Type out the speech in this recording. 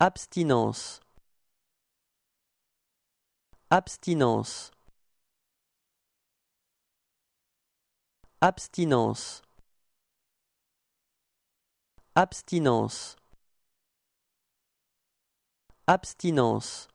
Abstinence. Abstinence. Abstinence. Abstinence. Abstinence.